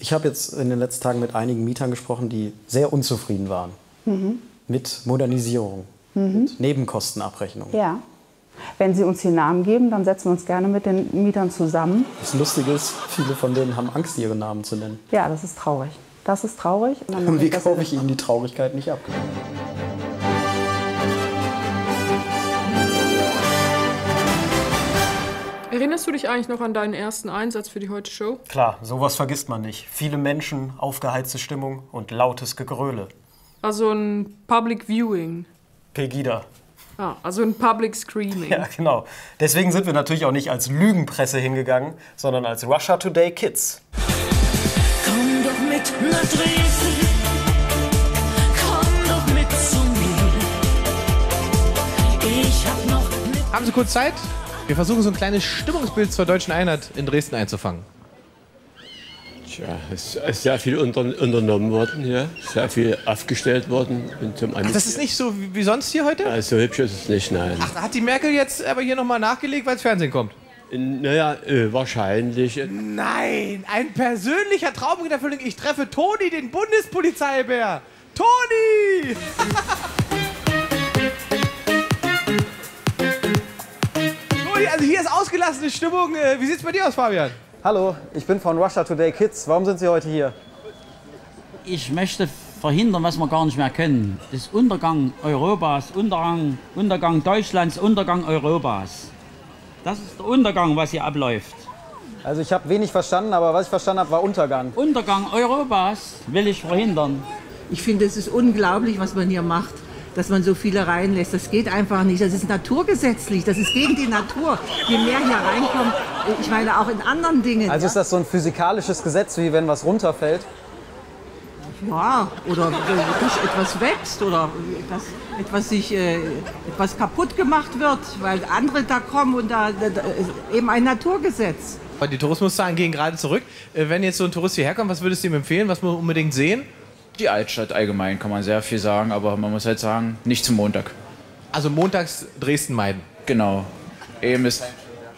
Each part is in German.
Ich habe jetzt in den letzten Tagen mit einigen Mietern gesprochen, die sehr unzufrieden waren mit Modernisierung, mit Nebenkostenabrechnung. Ja. Wenn Sie uns die Namen geben, dann setzen wir uns gerne mit den Mietern zusammen. Das Lustige ist, viele von denen haben Angst, ihre Namen zu nennen. Ja, das ist traurig. Das ist traurig. Und Und wie kaufe ich ihnen die Traurigkeit nicht ab? Erinnerst du dich eigentlich noch an deinen ersten Einsatz für die Heute Show? Klar, sowas vergisst man nicht. Viele Menschen, aufgeheizte Stimmung und lautes Gegröle. Also ein Public Viewing. Pegida. Ah, also ein Public Screaming. Ja, genau. Deswegen sind wir natürlich auch nicht als Lügenpresse hingegangen, sondern als Russia Today Kids. Komm doch mit nach Dresden. Komm doch mit zu mir. Ich hab noch mit. Haben Sie kurz Zeit? Wir versuchen so ein kleines Stimmungsbild zur deutschen Einheit in Dresden einzufangen. Tja, es ist sehr viel unter, unternommen worden hier, sehr viel aufgestellt worden. Und zum Ach, das ist nicht so wie wie sonst hier heute? Also hübsch ist es nicht, nein. Ach, hat die Merkel jetzt aber hier nochmal nachgelegt, weil das Fernsehen kommt. Naja, äh, wahrscheinlich. Nein, ein persönlicher Traum in Erfüllung. Ich treffe Toni, den Bundespolizeibär. Toni! Also hier ist ausgelassene Stimmung. Äh, Wie sieht's bei dir aus, Fabian? Hallo, ich bin von Russia Today Kids. Warum sind Sie heute hier? Ich möchte verhindern, was wir gar nicht mehr können. Das Untergang Europas, Untergang, Untergang Deutschlands, Untergang Europas. Das ist der Untergang, was hier abläuft. Also ich habe wenig verstanden, aber was ich verstanden habe, war Untergang. Untergang Europas will ich verhindern. Ich finde, es ist unglaublich, was man hier macht, dass man so viele reinlässt. Das geht einfach nicht. Das ist naturgesetzlich. Das ist gegen die Natur. Je mehr hier reinkommt, ich meine auch in anderen Dingen. Also ist das so ein physikalisches Gesetz, wie wenn was runterfällt? ja, oder wirklich etwas wächst oder etwas, etwas sich äh, etwas kaputt gemacht wird, weil andere da kommen und da, da, da ist eben ein Naturgesetz. Die Tourismuszahlen gehen gerade zurück. Äh, Wenn jetzt so ein Tourist hierher kommt, was würdest du ihm empfehlen? Was muss man unbedingt sehen? Die Altstadt allgemein kann man sehr viel sagen, aber man muss halt sagen, nicht zum Montag. Also montags Dresden meiden. Genau. Eben ist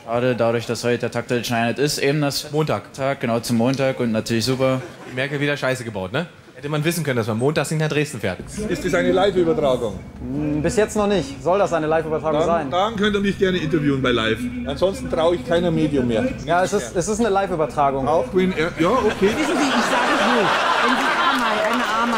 schade, dadurch, dass heute der Tag der Deutschen Einheit ist, eben das Montag. Tag, genau zum Montag und natürlich super. Die Merkel wieder Scheiße gebaut, ne? Hätte man wissen können, dass man montags nicht nach Dresden fährt. Ist das eine Live-Übertragung? Bis jetzt noch nicht. Soll das eine Live-Übertragung sein? dann könnt ihr mich gerne interviewen bei Live. Ansonsten traue ich keiner Medium mehr. Ja, es ist, es ist eine Live-Übertragung. Auch wenn er, ja, okay. Wissen Sie, ich sage Amei, eine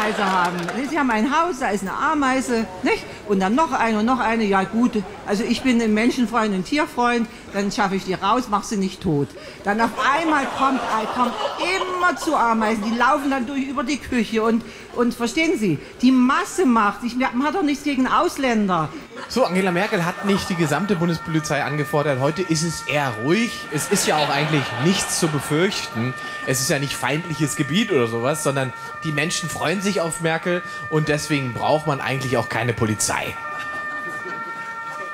Ameise haben, Sie haben ein Haus, da ist eine Ameise, nicht? Und dann noch eine und noch eine, ja gut. Also ich bin ein Menschenfreund, ein Tierfreund, dann schaffe ich die raus, mach sie nicht tot. Dann auf einmal kommt, kommt immer zu Ameisen, die laufen dann durch über die Küche und, und verstehen Sie, die Masse macht, ich, man hat doch nichts gegen Ausländer. So, Angela Merkel hat nicht die gesamte Bundespolizei angefordert. Heute ist es eher ruhig. Es ist ja auch eigentlich nichts zu befürchten. Es ist ja nicht feindliches Gebiet oder sowas, sondern die Menschen freuen sich auf Merkel und deswegen braucht man eigentlich auch keine Polizei.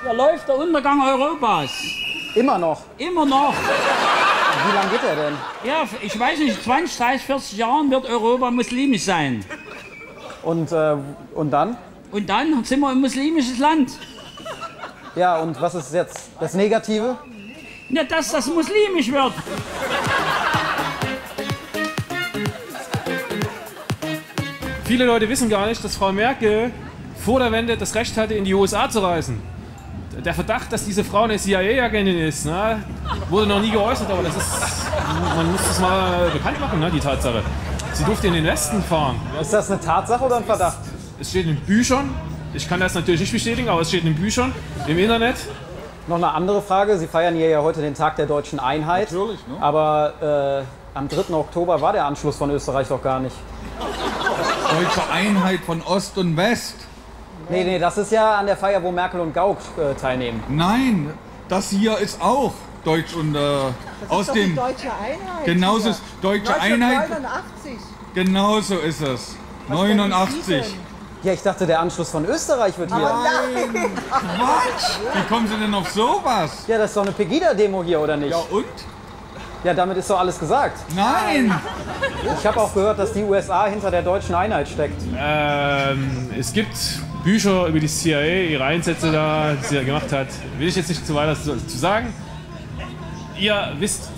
Hier läuft der Untergang Europas. Immer noch. Immer noch. Wie lange geht er denn? Ja, ich weiß nicht, 20, 30, 40 Jahren wird Europa muslimisch sein. Und, äh, und dann? Und dann sind wir ein muslimisches Land. Ja, und was ist jetzt das Negative? Ja, dass das muslimisch wird. Viele Leute wissen gar nicht, dass Frau Merkel vor der Wende das Recht hatte, in die USA zu reisen. Der Verdacht, dass diese Frau eine CIA-Agentin ist, ne, wurde noch nie geäußert, aber das ist, man muss das mal bekannt machen, ne, die Tatsache. Sie durfte in den Westen fahren. Ist das eine Tatsache oder ein Verdacht? Es steht in Büchern. Ich kann das natürlich nicht bestätigen, aber es steht in Büchern, im Internet. Noch eine andere Frage. Sie feiern hier ja heute den Tag der deutschen Einheit. Natürlich, ne? Aber äh, am 3. Oktober war der Anschluss von Österreich doch gar nicht. Deutsche Einheit von Ost und West. Nee, nee, das ist ja an der Feier, wo Merkel und Gauck äh, teilnehmen. Nein, das hier ist auch Deutsch und äh, aus doch die dem. deutsche Einheit. Genauso hier. ist deutsche Einheit. 1989. Genauso ist es. 89. Ja, ich dachte, der Anschluss von Österreich wird hier. Nein. Quatsch! Wie kommen Sie denn auf sowas? Ja, das ist doch eine Pegida-Demo hier, oder nicht? Ja und? Ja, damit ist doch alles gesagt. Nein! Ich habe auch gehört, dass die USA hinter der deutschen Einheit steckt. Ähm, es gibt Bücher über die CIA, ihre Einsätze da, die sie da gemacht hat. Will ich jetzt nicht zu weiter zu, zu sagen. Ihr wisst.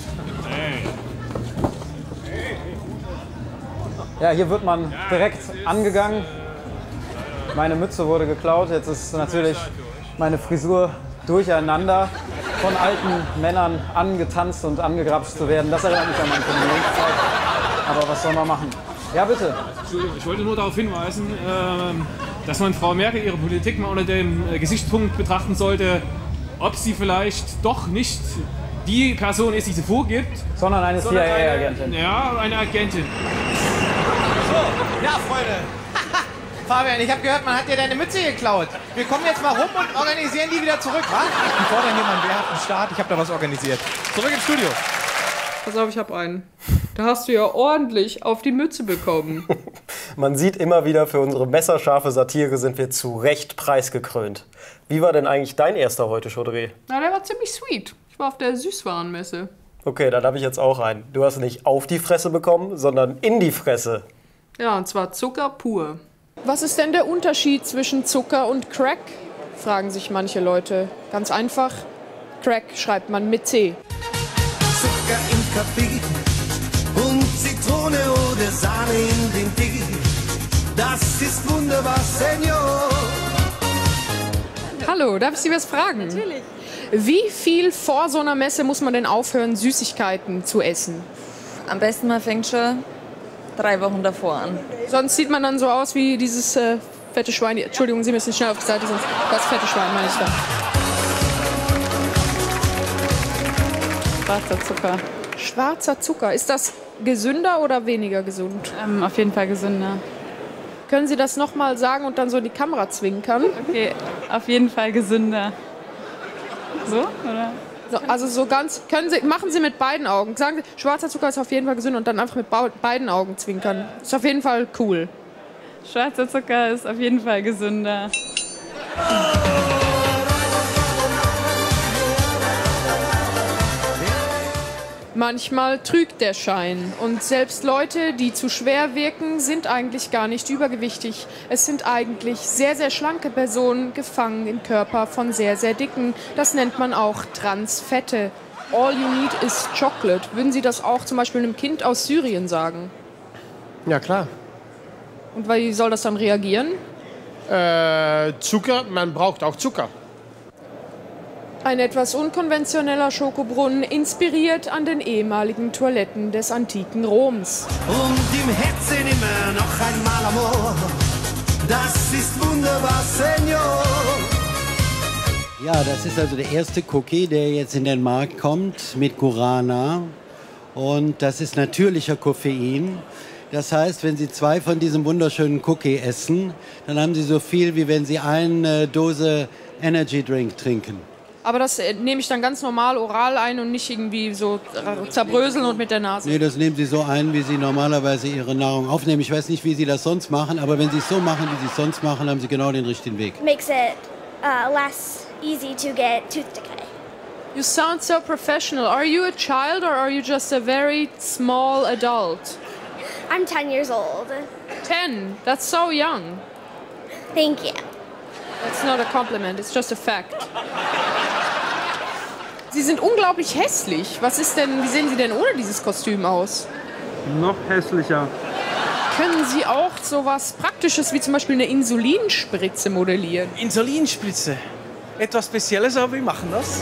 Ja, hier wird man direkt angegangen. Meine Mütze wurde geklaut. Jetzt ist natürlich meine Frisur durcheinander. Von alten Männern angetanzt und angegrapscht zu werden, das erinnert mich an meine Kommunionszeit. Aber was soll man machen? Ja, bitte. Entschuldigung, ich wollte nur darauf hinweisen, ähm, dass man Frau Merkel ihre Politik mal unter dem äh, Gesichtspunkt betrachten sollte, ob sie vielleicht doch nicht die Person ist, die sie vorgibt. Sondern eine sondern eine- CIA-Agentin. Ja, eine Agentin. So, ja, Freunde. Fabian, ich habe gehört, man hat dir deine Mütze geklaut. Wir kommen jetzt mal rum und organisieren die wieder zurück, wa? Die fordern hier mal einen wehrhaften Start. Ich habe da was organisiert. Zurück ins Studio. Pass auf, ich hab einen. Da hast du ja ordentlich auf die Mütze bekommen. Man sieht immer wieder, für unsere messerscharfe Satire sind wir zu Recht preisgekrönt. Wie war denn eigentlich dein erster Heute-Show-Dreh? Na, der war ziemlich sweet. Ich war auf der Süßwarenmesse. Okay, dann habe ich jetzt auch einen. Du hast nicht auf die Fresse bekommen, sondern in die Fresse. Ja, und zwar Zucker pur. Was ist denn der Unterschied zwischen Zucker und Crack? Fragen sich manche Leute. Ganz einfach. Crack schreibt man mit C. Zucker im Kaffee und Zitrone oder Sahne in den Tee. Das ist wunderbar, Senor. Hallo, darf ich Sie was fragen? Natürlich. Wie viel vor so einer Messe muss man denn aufhören, Süßigkeiten zu essen? Am besten man fängt schon drei Wochen davor an. Sonst sieht man dann so aus wie dieses äh, fette Schwein. Entschuldigung, Sie müssen schnell auf die Seite, sonst das fette Schwein meine ich da. Schwarzer Zucker. Schwarzer Zucker. Ist das gesünder oder weniger gesund? Ähm, auf jeden Fall gesünder. Können Sie das nochmal sagen und dann so in die Kamera zwinkern? Okay, auf jeden Fall gesünder. So, oder? So, also so ganz, können Sie, machen Sie mit beiden Augen. Sagen Sie, schwarzer Zucker ist auf jeden Fall gesünder und dann einfach mit beiden Augen zwinkern. Ist auf jeden Fall cool. Schwarzer Zucker ist auf jeden Fall gesünder. Manchmal trügt der Schein und selbst Leute, die zu schwer wirken, sind eigentlich gar nicht übergewichtig. Es sind eigentlich sehr, sehr schlanke Personen gefangen im Körper von sehr, sehr dicken. Das nennt man auch Transfette. All you need is chocolate. Würden Sie das auch zum Beispiel einem Kind aus Syrien sagen? Ja, klar. Und wie soll das dann reagieren? Äh, Zucker, man braucht auch Zucker. Ein etwas unkonventioneller Schokobrunnen, inspiriert an den ehemaligen Toiletten des antiken Roms. Und im Herzen immer noch einmal Amor. Das ist wunderbar, Senor. Ja, das ist also der erste Cookie, der jetzt in den Markt kommt mit Guarana. Und das ist natürlicher Koffein. Das heißt, wenn Sie zwei von diesem wunderschönen Cookie essen, dann haben Sie so viel, wie wenn Sie eine Dose Energy Drink trinken. Aber das äh, nehme ich dann ganz normal oral ein und nicht irgendwie so zerbröseln und mit der Nase. Nee, das nehmen Sie so ein, wie Sie normalerweise Ihre Nahrung aufnehmen. Ich weiß nicht, wie Sie das sonst machen, aber wenn Sie es so machen, wie Sie es sonst machen, haben Sie genau den richtigen Weg. makes it uh, less easy to get tooth decay. You sound so professional. Are you a child or are you just a very small adult? I'm 10 years old. 10? That's so young. Thank you. That's not a compliment, it's just a fact. Sie sind unglaublich hässlich. Was ist denn, wie sehen Sie denn ohne dieses Kostüm aus? Noch hässlicher. Können Sie auch sowas Praktisches wie zum Beispiel eine Insulinspritze modellieren? Insulinspritze. Etwas Spezielles, aber wir machen das.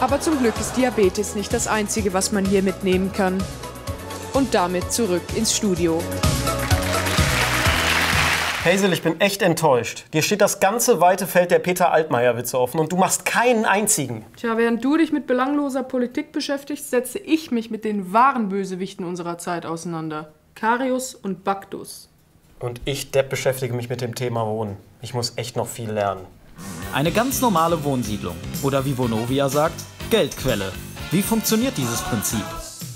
Aber zum Glück ist Diabetes nicht das Einzige, was man hier mitnehmen kann. Und damit zurück ins Studio. Hazel, ich bin echt enttäuscht. Dir steht das ganze weite Feld der Peter Altmaier-Witze offen und du machst keinen einzigen. Tja, während du dich mit belangloser Politik beschäftigst, setze ich mich mit den wahren Bösewichten unserer Zeit auseinander. Karius und Baktus. Und ich, Depp, beschäftige mich mit dem Thema Wohnen. Ich muss echt noch viel lernen. Eine ganz normale Wohnsiedlung. Oder wie Vonovia sagt, Geldquelle. Wie funktioniert dieses Prinzip?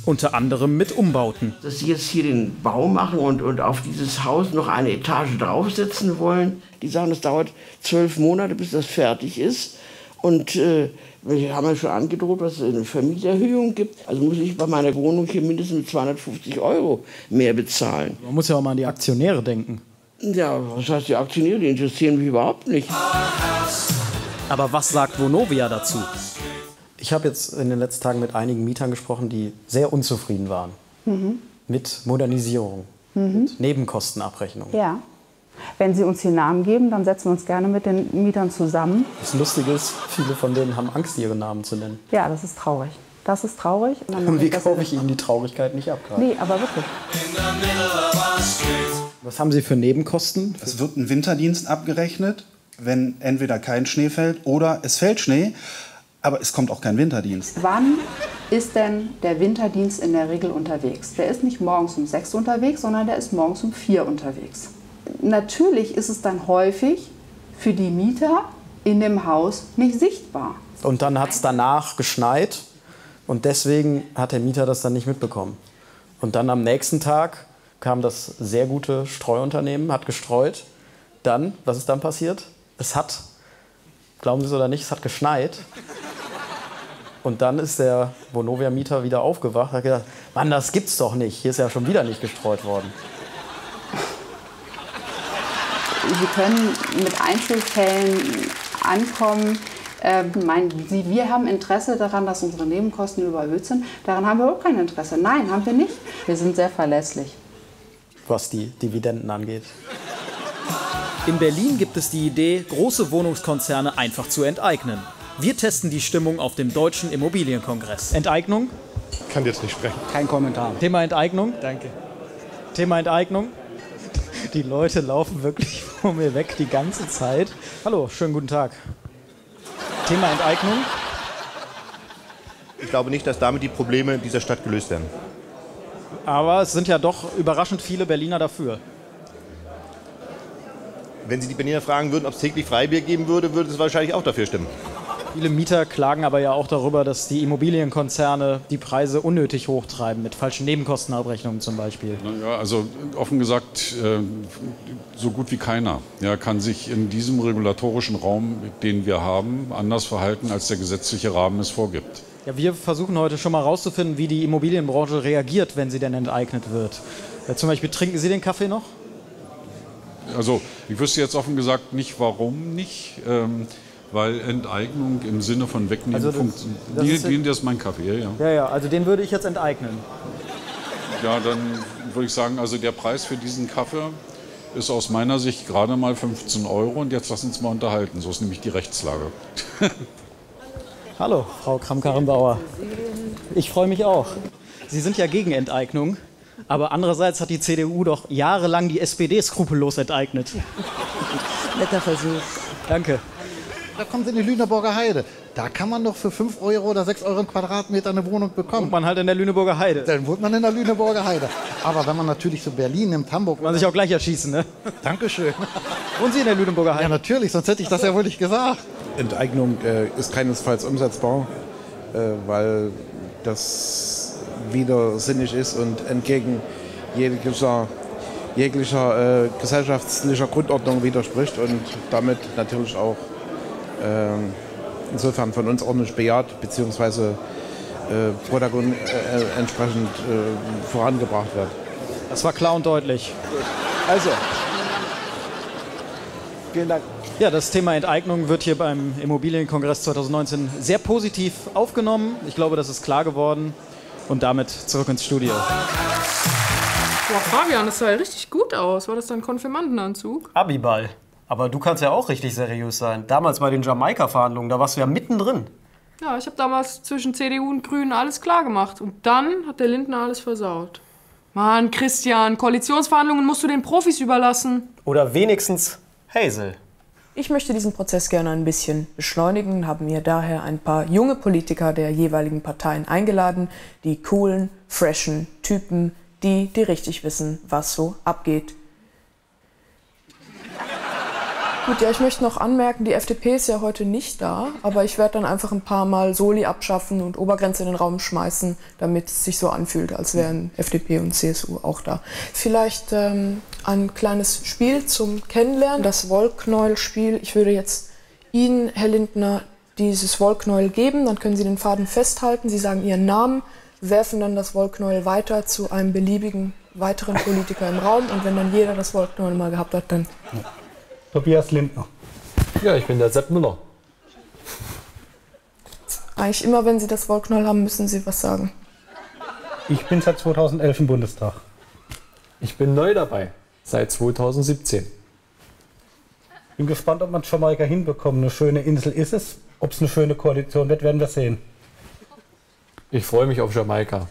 Unter anderem mit Umbauten. dass sie jetzt hier den Bau machen und, und auf dieses Haus noch eine Etage draufsetzen wollen. Die sagen, es dauert zwölf Monate, bis das fertig ist. Und äh, wir haben ja schon angedroht, dass es eine Vermieterhöhung gibt. Also muss ich bei meiner Wohnung hier mindestens mit 250 Euro mehr bezahlen. Man muss ja auch mal an die Aktionäre denken. Ja, was heißt die Aktionäre? Die interessieren mich überhaupt nicht. Aber was sagt Vonovia dazu? Ich habe jetzt in den letzten Tagen mit einigen Mietern gesprochen, die sehr unzufrieden waren Mhm. mit Modernisierung, Mhm. mit Nebenkostenabrechnung. Ja. Wenn Sie uns die Namen geben, dann setzen wir uns gerne mit den Mietern zusammen. Das Lustige ist, viele von denen haben Angst, ihre Namen zu nennen. Ja, das ist traurig. Das ist traurig. Und dann Irgendwie das kaufe ich Ihnen die Traurigkeit nicht ab gerade. Nee, aber wirklich. Was haben Sie für Nebenkosten? Es wird ein Winterdienst abgerechnet, wenn entweder kein Schnee fällt oder es fällt Schnee, aber es kommt auch kein Winterdienst. Wann ist denn der Winterdienst in der Regel unterwegs? Der ist nicht morgens um 6 unterwegs, sondern der ist morgens um 4 unterwegs. Natürlich ist es dann häufig für die Mieter in dem Haus nicht sichtbar. Und dann hat es danach geschneit und deswegen hat der Mieter das dann nicht mitbekommen. Und dann am nächsten Tag kam das sehr gute Streuunternehmen, hat gestreut. Dann, was ist dann passiert? Es hat, glauben Sie es oder nicht, es hat geschneit. Und dann ist der Vonovia-Mieter wieder aufgewacht und hat gedacht, Mann, das gibt's doch nicht. Hier ist ja schon wieder nicht gestreut worden. Sie können mit Einzelfällen ankommen. Äh, meinen Sie, wir haben Interesse daran, dass unsere Nebenkosten überhöht sind? Daran haben wir überhaupt kein Interesse. Nein, haben wir nicht. Wir sind sehr verlässlich. was die Dividenden angeht. In Berlin gibt es die Idee, große Wohnungskonzerne einfach zu enteignen. Wir testen die Stimmung auf dem Deutschen Immobilienkongress. Enteignung? Kann jetzt nicht sprechen. Kein Kommentar. Thema Enteignung? Danke. Thema Enteignung? Die Leute laufen wirklich vor mir weg die ganze Zeit. Hallo, schönen guten Tag. Thema Enteignung? Ich glaube nicht, dass damit die Probleme dieser Stadt gelöst werden. Aber es sind ja doch überraschend viele Berliner dafür. Wenn Sie die Berliner fragen würden, ob es täglich Freibier geben würde, würde es wahrscheinlich auch dafür stimmen. Viele Mieter klagen aber ja auch darüber, dass die Immobilienkonzerne die Preise unnötig hochtreiben, mit falschen Nebenkostenabrechnungen zum Beispiel. Ja, also offen gesagt, äh, so gut wie keiner ja, kann sich in diesem regulatorischen Raum, den wir haben, anders verhalten, als der gesetzliche Rahmen es vorgibt. Ja, wir versuchen heute schon mal herauszufinden, wie die Immobilienbranche reagiert, wenn sie denn enteignet wird. Äh, zum Beispiel, trinken Sie den Kaffee noch? Also ich wüsste jetzt offen gesagt nicht, warum nicht. Ähm, weil Enteignung im Sinne von Wegnehmen Also das- funktioniert. das ist das ist mein Kaffee, ja, ja. Ja, ja, also den würde ich jetzt enteignen. Ja, dann würde ich sagen, also der Preis für diesen Kaffee ist aus meiner Sicht gerade mal 15 Euro und jetzt lassen Sie uns mal unterhalten. So ist nämlich die Rechtslage. Hallo, Frau Kramp-Karrenbauer. Ich freue mich auch. Sie sind ja gegen Enteignung, aber andererseits hat die CDU doch jahrelang die SPD skrupellos enteignet. Netter Versuch. Danke. Da kommen Sie in die Lüneburger Heide. Da kann man doch für 5 Euro oder 6 Euro einen Quadratmeter eine Wohnung bekommen. Wohnt man halt in der Lüneburger Heide. Dann wohnt man in der Lüneburger Heide. Aber wenn man natürlich so Berlin nimmt, Hamburg... Man sich auch gleich erschießen, ne? Dankeschön. Wohnen Sie in der Lüneburger Heide? Ja, natürlich, sonst hätte ich das ja wohl nicht gesagt. Enteignung äh, ist keinesfalls umsetzbar, äh, weil das widersinnig ist und entgegen jeglicher, jeglicher äh, gesellschaftlicher Grundordnung widerspricht und damit natürlich auch insofern von uns auch nicht bejaht bzw. Äh, Protagon äh, entsprechend äh, vorangebracht wird. Das war klar und deutlich. Also, vielen Dank. Ja, das Thema Enteignung wird hier beim Immobilienkongress 2019 sehr positiv aufgenommen. Ich glaube, das ist klar geworden. Und damit zurück ins Studio. Boah, Fabian, das sah ja richtig gut aus. War das dein Konfirmandenanzug? Abiball. Aber du kannst ja auch richtig seriös sein. Damals bei den Jamaika-Verhandlungen, da warst du ja mittendrin. Ja, ich habe damals zwischen CDU und Grünen alles klar gemacht. Und dann hat der Lindner alles versaut. Mann, Christian, Koalitionsverhandlungen musst du den Profis überlassen. Oder wenigstens Hazel. Ich möchte diesen Prozess gerne ein bisschen beschleunigen, haben mir daher ein paar junge Politiker der jeweiligen Parteien eingeladen, die coolen, freshen Typen, die, die richtig wissen, was so abgeht. Gut, ja, ich möchte noch anmerken, die FDP ist ja heute nicht da, aber ich werde dann einfach ein paar Mal Soli abschaffen und Obergrenze in den Raum schmeißen, damit es sich so anfühlt, als wären FDP und CSU auch da. Vielleicht ähm, ein kleines Spiel zum Kennenlernen, das Wollknäuel-Spiel. Ich würde jetzt Ihnen, Herr Lindner, dieses Wollknäuel geben, dann können Sie den Faden festhalten, Sie sagen Ihren Namen, werfen dann das Wollknäuel weiter zu einem beliebigen weiteren Politiker im Raum und wenn dann jeder das Wollknäuel mal gehabt hat, dann Tobias Lindner. Ja, ich bin der Sepp Müller. Eigentlich immer, wenn Sie das Wollknäuel haben, müssen Sie was sagen. Ich bin seit 2011 im Bundestag. Ich bin neu dabei, seit 2017. Bin gespannt, ob man Jamaika hinbekommt. Eine schöne Insel ist es. Ob es eine schöne Koalition wird, werden wir sehen. Ich freue mich auf Jamaika.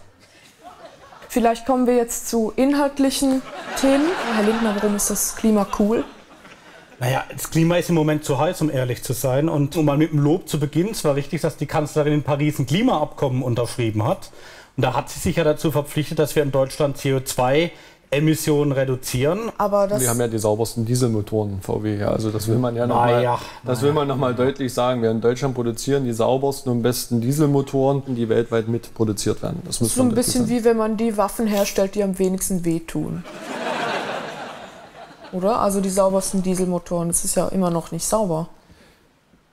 Vielleicht kommen wir jetzt zu inhaltlichen Themen. Herr Lindner, warum ist das Klima cool? Naja, das Klima ist im Moment zu heiß, um ehrlich zu sein. Und um mal mit dem Lob zu beginnen, es war richtig, dass die Kanzlerin in Paris ein Klimaabkommen unterschrieben hat. Und da hat sie sich ja dazu verpflichtet, dass wir in Deutschland CO2 Emissionen reduzieren. Aber das Wir haben ja die saubersten Dieselmotoren VW. Ja. Also das will man ja nochmal ja, das will man noch mal deutlich sagen. Wir in Deutschland produzieren die saubersten und besten Dieselmotoren, die weltweit mit produziert werden. Das muss so ein bisschen sagen. wie wenn man die Waffen herstellt, die am wenigsten wehtun. Oder? Also die saubersten Dieselmotoren, das ist ja immer noch nicht sauber.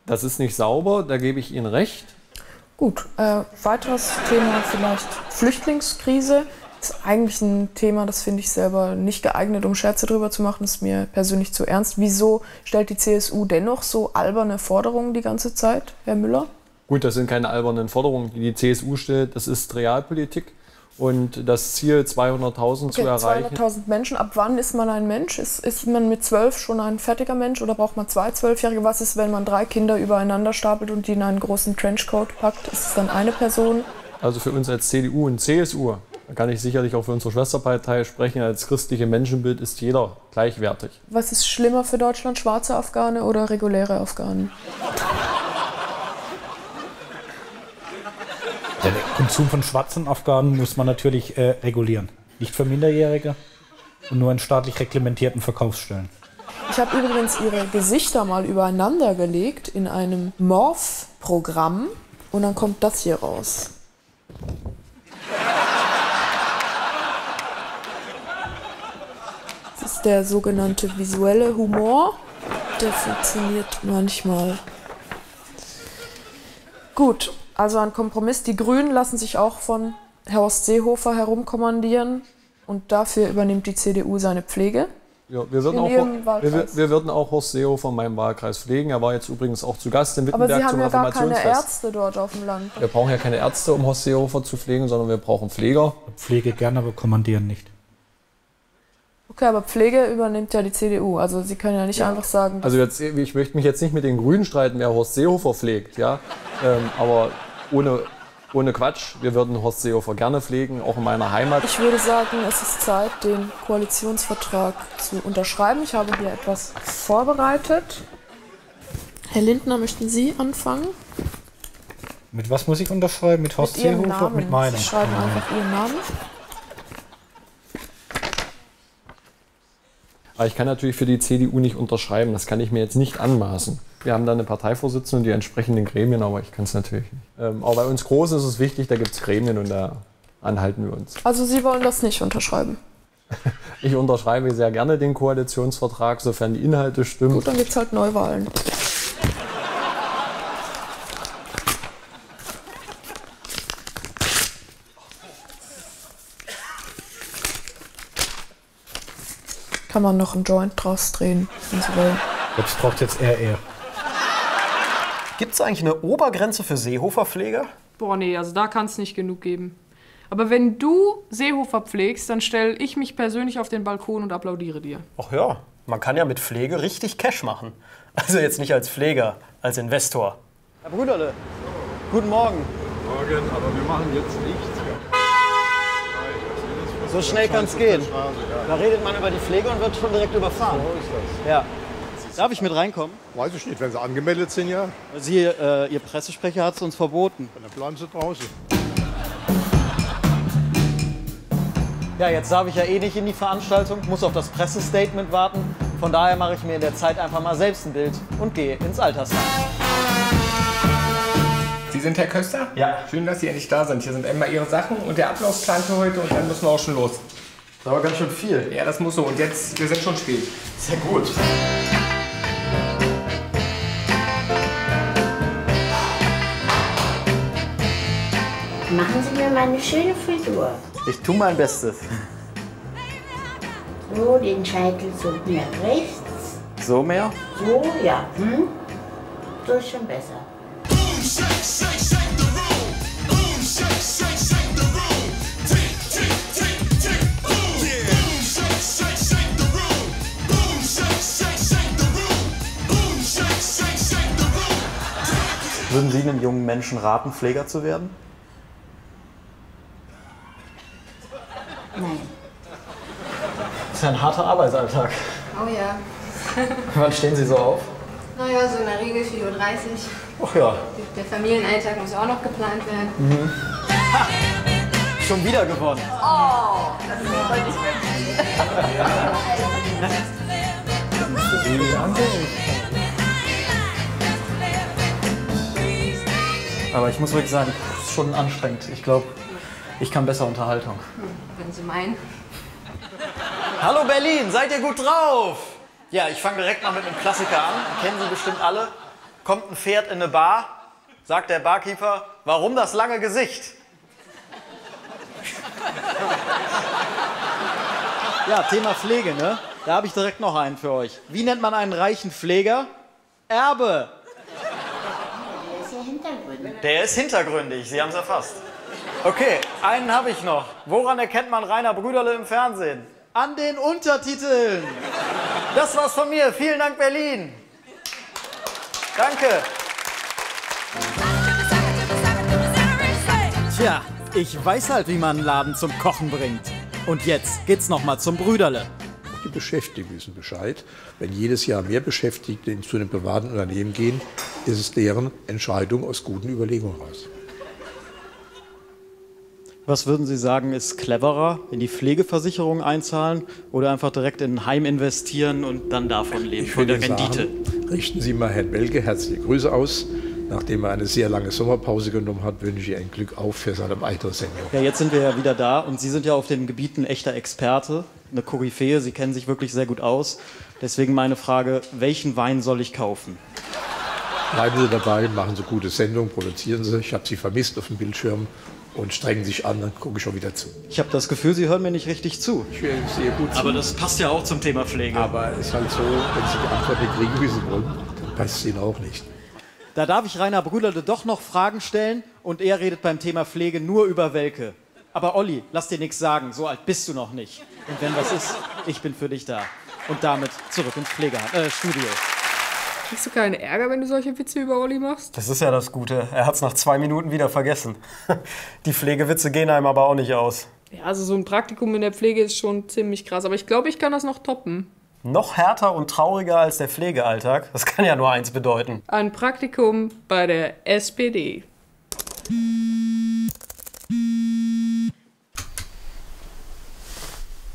Das ist nicht sauber, da gebe ich Ihnen recht. Gut, äh, weiteres Thema vielleicht Flüchtlingskrise. Ist eigentlich ein Thema, das finde ich selber nicht geeignet, um Scherze drüber zu machen. Das ist mir persönlich zu ernst. Wieso stellt die CSU dennoch so alberne Forderungen die ganze Zeit, Herr Müller? Gut, das sind keine albernen Forderungen, die die CSU stellt. Das ist Realpolitik. Und das Ziel, 200.000 zu Okay, erreichen, 200.000 Menschen. Ab wann ist man ein Mensch? Ist, ist man mit zwölf schon ein fertiger Mensch oder braucht man zwei Zwölfjährige? Was ist, wenn man drei Kinder übereinander stapelt und die in einen großen Trenchcoat packt? Ist es dann eine Person? also für uns als CDU und CSU, da kann ich sicherlich auch für unsere Schwesterpartei sprechen, als christliche Menschenbild ist jeder gleichwertig. Was ist schlimmer für Deutschland, schwarze Afghane oder reguläre Afghanen? Der Konsum von schwarzen Afghanen muss man natürlich äh, regulieren. Nicht für Minderjährige und nur in staatlich reglementierten Verkaufsstellen. Ich habe übrigens ihre Gesichter mal übereinander gelegt in einem Morph-Programm und dann kommt das hier raus. Das ist der sogenannte visuelle Humor. Der funktioniert manchmal. Gut, also ein Kompromiss. Die Grünen lassen sich auch von Horst Seehofer herumkommandieren und dafür übernimmt die CDU seine Pflege. Ja, wir, würden In auch, wir, wir würden auch Horst Seehofer in meinem Wahlkreis pflegen. Er war jetzt übrigens auch zu Gast in Aber Wittenberg Sie haben zum ja gar keine. Ärzte dort auf dem Land. Wir brauchen ja keine Ärzte, um Horst Seehofer zu pflegen, sondern wir brauchen Pfleger. Pflege gerne, aber kommandieren nicht. Okay, aber Pflege übernimmt ja die CDU. Also Sie können ja nicht einfach sagen, Also jetzt, ich möchte mich jetzt nicht mit den Grünen streiten, wer Horst Seehofer pflegt, ja. Ähm, aber ohne, ohne Quatsch, wir würden Horst Seehofer gerne pflegen, auch in meiner Heimat. ich würde sagen, es ist Zeit, den Koalitionsvertrag zu unterschreiben. Ich habe hier etwas vorbereitet. Herr Lindner, möchten Sie anfangen? Mit was muss ich unterschreiben? Mit Horst mit Ihrem Seehofer? Namen. Mit meinem. Sie schreiben einfach Ihren Namen. Aber ich kann natürlich für die CDU nicht unterschreiben, das kann ich mir jetzt nicht anmaßen. Wir haben da eine Parteivorsitzende und die entsprechenden Gremien, aber ich kann es natürlich nicht. Ähm, aber bei uns Großen ist es wichtig, da gibt es Gremien und da anhalten wir uns. Also Sie wollen das nicht unterschreiben. Ich unterschreibe sehr gerne den Koalitionsvertrag, sofern die Inhalte stimmen. Gut, dann gibt es halt Neuwahlen. Kann man noch einen Joint draus drehen, wenn Sie wollen. Jetzt braucht jetzt eher er. Gibt es eigentlich eine Obergrenze für Seehoferpfleger? Boah, nee, also da kann es nicht genug geben. Aber wenn du Seehofer pflegst, dann stelle ich mich persönlich auf den Balkon und applaudiere dir. Ach ja, man kann ja mit Pflege richtig Cash machen. Also jetzt nicht als Pfleger, als Investor. Herr Brüderle, guten Morgen. Morgen, aber wir machen jetzt nichts. So schnell kann es gehen. Da redet man über die Pflege und wird schon direkt überfahren. Ja. Darf ich mit reinkommen? Weiß ich nicht, wenn sie angemeldet sind, ja. Sie, äh, Ihr Pressesprecher hat es uns verboten. Dann bleiben sie draußen. Ja, jetzt darf ich ja eh nicht in die Veranstaltung, muss auf das Pressestatement warten. Von daher mache ich mir in der Zeit einfach mal selbst ein Bild und gehe ins Altersheim. Sie sind Herr Köster? Ja. Schön, dass Sie endlich da sind. Hier sind einmal Ihre Sachen und der Ablaufplan für heute und dann müssen wir auch schon los. Das ist aber ganz schön viel. Ja, das muss so. Und jetzt, wir sind schon spät. Sehr gut. machen Sie mir meine schöne Frisur. Ich tue mein Bestes. So, den Scheitel so mehr rechts. So mehr? So, ja. Hm? So ist schon besser. Würden Sie einem jungen Menschen raten, Pfleger zu werden? Ist ja ein harter Arbeitsalltag. Oh ja. Wann stehen Sie so auf? naja, so in der Regel 4.30 Uhr. Ach ja. Der Familienalltag muss auch noch geplant werden. Mhm. Ha, schon wieder gewonnen. Oh, das ist aber nicht Aber ich muss wirklich sagen, es ist schon anstrengend. Ich glaube, ich kann besser Unterhaltung. Hm, Wenn Sie meinen. Hallo Berlin, seid ihr gut drauf? Ja, ich fange direkt mal mit einem Klassiker an. Kennen Sie bestimmt alle. Kommt ein Pferd in eine Bar, sagt der Barkeeper, warum das lange Gesicht? Ja, Thema Pflege, ne? Da habe ich direkt noch einen für euch. Wie nennt man einen reichen Pfleger? Erbe. Der ist ja Hintergrund. Der ist hintergründig, Sie haben es erfasst. Okay, einen habe ich noch. Woran erkennt man Rainer Brüderle im Fernsehen? An den Untertiteln. Das war's von mir. Vielen Dank, Berlin. Danke. Tja, ich weiß halt, wie man einen Laden zum Kochen bringt. Und jetzt geht's nochmal zum Brüderle. Die Beschäftigten wissen Bescheid. Wenn jedes Jahr mehr Beschäftigte zu den privaten Unternehmen gehen, ist es deren Entscheidung aus guten Überlegungen heraus. Was würden Sie sagen, ist cleverer? In die Pflegeversicherung einzahlen oder einfach direkt in ein Heim investieren und dann davon leben, von der Rendite? Sagen, richten Sie mal Herrn Welke herzliche Grüße aus. Nachdem er eine sehr lange Sommerpause genommen hat, wünsche ich ein Glück auf für seine weitere Sendung. Ja, jetzt sind wir ja wieder da und Sie sind ja auf dem Gebiet ein echter Experte, eine Koryphäe. Sie kennen sich wirklich sehr gut aus. Deswegen meine Frage, welchen Wein soll ich kaufen? Bleiben Sie dabei, machen Sie gute Sendung, produzieren Sie. Ich habe Sie vermisst auf dem Bildschirm und strengen sich an, dann gucke ich schon wieder zu. Ich habe das Gefühl, Sie hören mir nicht richtig zu. Ich höre sehr gut zu. Aber das passt ja auch zum Thema Pflege. Aber es ist halt so, wenn Sie die Antwort nicht kriegen, wie Sie wollen, dann passt es Ihnen auch nicht. Da darf ich Rainer Brüderle doch noch Fragen stellen und er redet beim Thema Pflege nur über Welke. Aber Olli, lass dir nichts sagen, so alt bist du noch nicht. Und wenn was ist, ich bin für dich da. Und damit zurück ins Pflegestudio. Äh, Studio. Kriegst du keinen Ärger, wenn du solche Witze über Olli machst? Das ist ja das Gute. Er hat es nach zwei Minuten wieder vergessen. Die Pflegewitze gehen einem aber auch nicht aus. Ja, also so ein Praktikum in der Pflege ist schon ziemlich krass. Aber ich glaube, ich kann das noch toppen. Noch härter und trauriger als der Pflegealltag, das kann ja nur eins bedeuten. Ein Praktikum bei der SPD.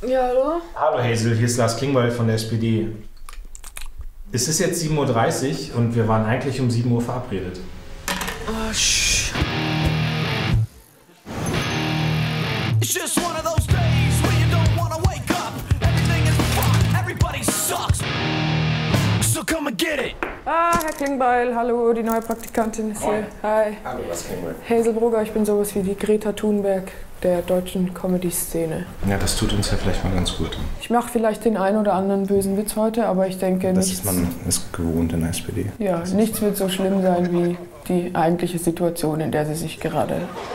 Ja, hallo? Hallo Hazel, hier ist Lars Klingbeil von der SPD. Es ist jetzt 7.30 Uhr und wir waren eigentlich um 7 Uhr verabredet. Oh, sucks. So come and get it. Ah, Herr Klingbeil, hallo, die neue Praktikantin ist hier. Hi. Hallo, Lars Klingbeil. Hazel Brugger, ich bin sowas wie die Greta Thunberg der deutschen Comedy-Szene. Ja, das tut uns ja vielleicht mal ganz gut. Ich mache vielleicht den einen oder anderen bösen Witz heute, aber ich denke, Das nichts, ist man ist gewohnt in der SPD. ja, nichts wird so schlimm sein wie die eigentliche Situation, in der sie sich gerade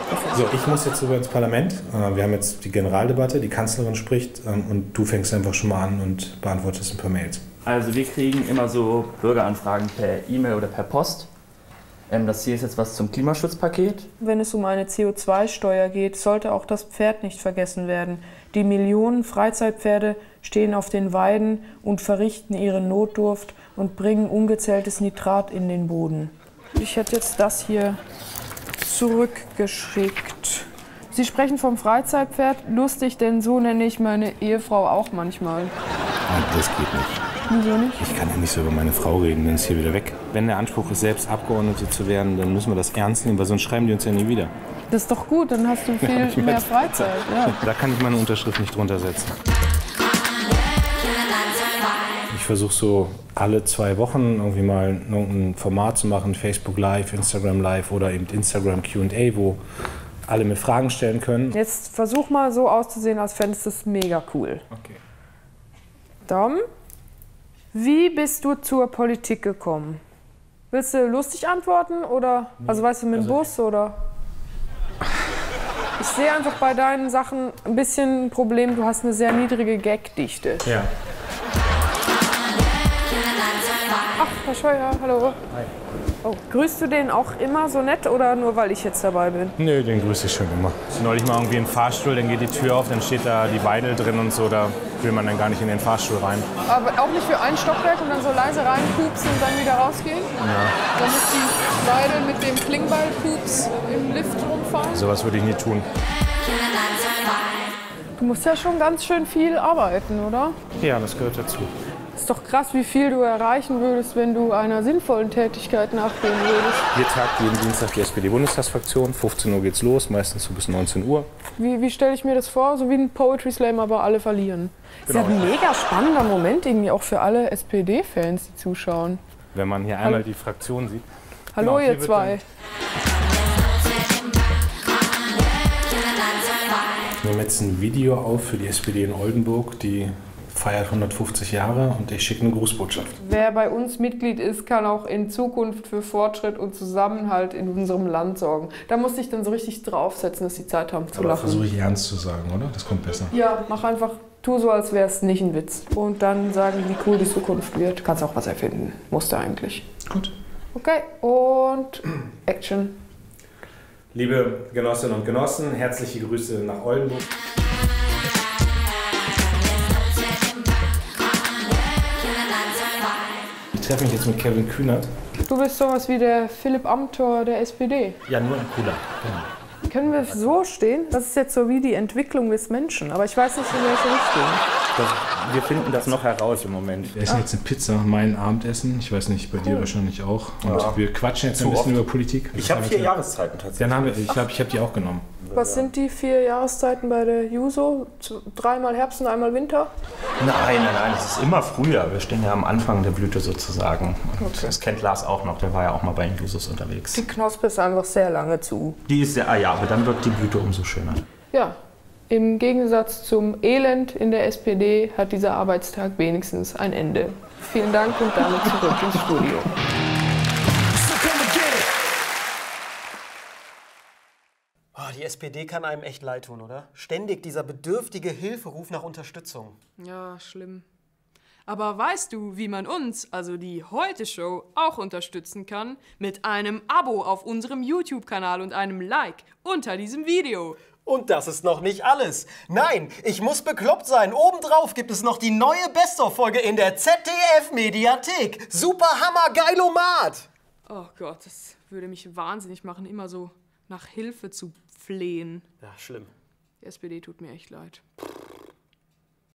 befinden. So, ich muss jetzt rüber ins Parlament. Äh, Wir haben jetzt die Generaldebatte, die Kanzlerin spricht ähm, und du fängst einfach schon mal an und beantwortest ein paar Mails. Also wir kriegen immer so Bürgeranfragen per E-Mail oder per Post. Ähm, das hier ist jetzt was zum Klimaschutzpaket. Wenn es um eine CO2-Steuer geht, sollte auch das Pferd nicht vergessen werden. Die Millionen Freizeitpferde stehen auf den Weiden und verrichten ihre Notdurft und bringen ungezähltes Nitrat in den Boden. Ich hätte jetzt das hier zurückgeschickt. Sie sprechen vom Freizeitpferd. Lustig, denn so nenne ich meine Ehefrau auch manchmal. Das geht nicht. Wieso nicht? Ich kann ja nicht so über meine Frau reden, dann ist hier wieder weg. Wenn der Anspruch ist, selbst Abgeordnete zu werden, dann müssen wir das ernst nehmen, weil sonst schreiben die uns ja nie wieder. Das ist doch gut, dann hast du viel Ja, mehr weiß. Freizeit. Ja. Da kann ich meine Unterschrift nicht drunter setzen. Ich versuche so alle zwei Wochen irgendwie mal irgendein Format zu machen, Facebook Live, Instagram Live oder eben Instagram Q&A, wo alle mir Fragen stellen können. Jetzt versuch mal so auszusehen, als fändest du es mega cool. Okay. Dom, wie bist du zur Politik gekommen? Willst du lustig antworten oder, also weißt du, mit dem Bus oder? Ich sehe einfach bei deinen Sachen ein bisschen ein Problem, du hast eine sehr niedrige Gagdichte. Ja. Ach, Herr Scheuer, hallo. Hi. Oh, grüßt du den auch immer so nett oder nur weil ich jetzt dabei bin? Nö, den grüße ich schon immer. Neulich mal irgendwie ein Fahrstuhl, dann geht die Tür auf, dann steht da die Beine drin und so, da will man dann gar nicht in den Fahrstuhl rein. Aber auch nicht für ein Stockwerk und dann so leise reinpupsen und dann wieder rausgehen? Ja. Damit die Beide mit dem Klingballpups im Lift rumfahren? Sowas würde ich nie tun. Du musst ja schon ganz schön viel arbeiten, oder? Ja, das gehört dazu. Ist doch krass, wie viel du erreichen würdest, wenn du einer sinnvollen Tätigkeit nachgehen würdest. Hier tagt jeden Dienstag die SPD-Bundestagsfraktion. 15 Uhr geht's los, meistens so bis 19 Uhr. Wie, wie stelle ich mir das vor? So wie ein Poetry Slam, aber alle verlieren. Ist ja Genau. ein mega spannender Moment irgendwie auch für alle SPD-Fans, die zuschauen. Wenn man hier einmal die Fraktion sieht. Hallo Genau, ihr zwei. Ich nehme jetzt ein Video auf für die SPD in Oldenburg, die feiert 150 Jahre und ich schicke eine Grußbotschaft. Wer bei uns Mitglied ist, kann auch in Zukunft für Fortschritt und Zusammenhalt in unserem Land sorgen. Da musste ich dann so richtig draufsetzen, dass die Zeit haben zu Aber lachen. versuche ich ernst zu sagen, oder? Das kommt besser. Ja, mach einfach, tu so, als wäre es nicht ein Witz. Und dann sagen, wie cool die Zukunft wird. Kannst auch was erfinden. Musste eigentlich. Gut. Okay, und Action. Liebe Genossinnen und Genossen, herzliche Grüße nach Oldenburg. Ich treffe mich jetzt mit Kevin Kühnert. Du bist sowas wie der Philipp Amthor der SPD. Ja, nur ein cooler. Können wir so stehen? Das ist jetzt so wie die Entwicklung des Menschen, aber ich weiß nicht, in welche Richtung. Das, wir finden das noch heraus im Moment. Wir essen jetzt eine Pizza, mein Abendessen. Ich weiß nicht, bei dir wahrscheinlich auch. Und Ja. wir quatschen jetzt Zu ein bisschen oft. über Politik. Ich habe vier Jahreszeiten tatsächlich. Dann haben wir, ich glaube, ich habe die auch genommen. Was sind die vier Jahreszeiten bei der Juso? Dreimal Herbst und einmal Winter? Nein, nein, nein, es ist immer früher. Wir stehen ja am Anfang der Blüte sozusagen. Und Das kennt Lars auch noch, der war ja auch mal bei den Jusos unterwegs. Die Knospe ist einfach sehr lange zu. Die ist ja, ah ja, aber dann wirkt die Blüte umso schöner. Ja, im Gegensatz zum Elend in der SPD hat dieser Arbeitstag wenigstens ein Ende. Vielen Dank und damit zurück ins Studio. Oh, die SPD kann einem echt leid tun, oder? Ständig dieser bedürftige Hilferuf nach Unterstützung. Ja, schlimm. Aber weißt du, wie man uns, also die Heute-Show, auch unterstützen kann? Mit einem Abo auf unserem YouTube-Kanal und einem Like unter diesem Video. Und das ist noch nicht alles. Nein, ich muss bekloppt sein. Obendrauf gibt es noch die neue Best-of-Folge in der ZDF-Mediathek. Super Hammer Geilomat! Oh Gott, das würde mich wahnsinnig machen, immer so nach Hilfe zu flehen. Ja, schlimm. Die SPD tut mir echt leid.